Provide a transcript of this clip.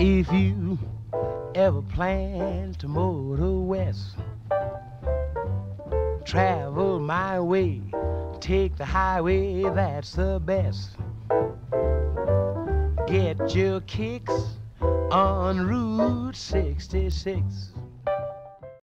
If you ever plan to motor west, travel my way, take the highway, that's the best. Get your kicks on Route 66.